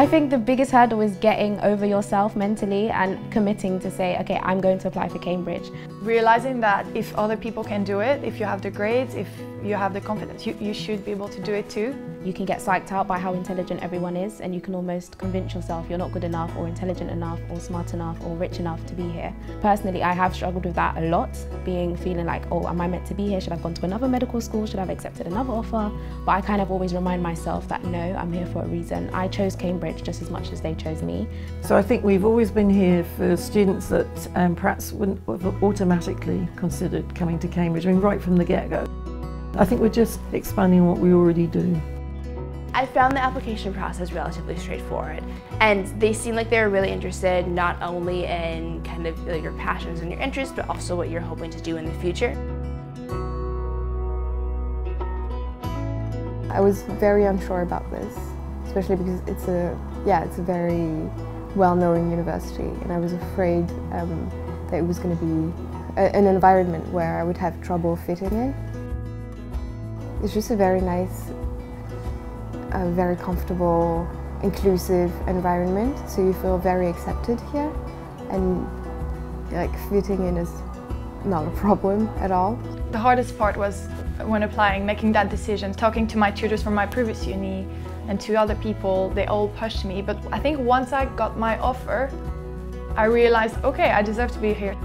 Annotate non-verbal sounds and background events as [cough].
I think the biggest hurdle is getting over yourself mentally and committing to say, okay, I'm going to apply for Cambridge. Realizing that if other people can do it, if you have the grades, if you have the confidence, you, you should be able to do it too. You can get psyched out by how intelligent everyone is and you can almost convince yourself you're not good enough or intelligent enough or smart enough or rich enough to be here. Personally, I have struggled with that a lot, being feeling like, oh, am I meant to be here? Should I have gone to another medical school? Should I have accepted another offer? But I kind of always remind myself that no, I'm here for a reason. I chose Cambridge just as much as they chose me. So I think we've always been here for students that um, perhaps wouldn't have automatically considered coming to Cambridge, I mean right from the get-go. I think we're just expanding what we already do. I found the application process relatively straightforward and they seem like they were really interested not only in kind of your passions and your interests but also what you're hoping to do in the future. I was very unsure about this, especially because it's a, yeah, it's a very well-known university and I was afraid um, that it was going to be a, an environment where I would have trouble fitting in. It's just a very nice, a very comfortable, inclusive environment, so you feel very accepted here, and like fitting in is not a [laughs] problem at all. The hardest part was when applying, making that decision, talking to my tutors from my previous uni and to other people, they all pushed me. But I think once I got my offer, I realized, okay, I deserve to be here.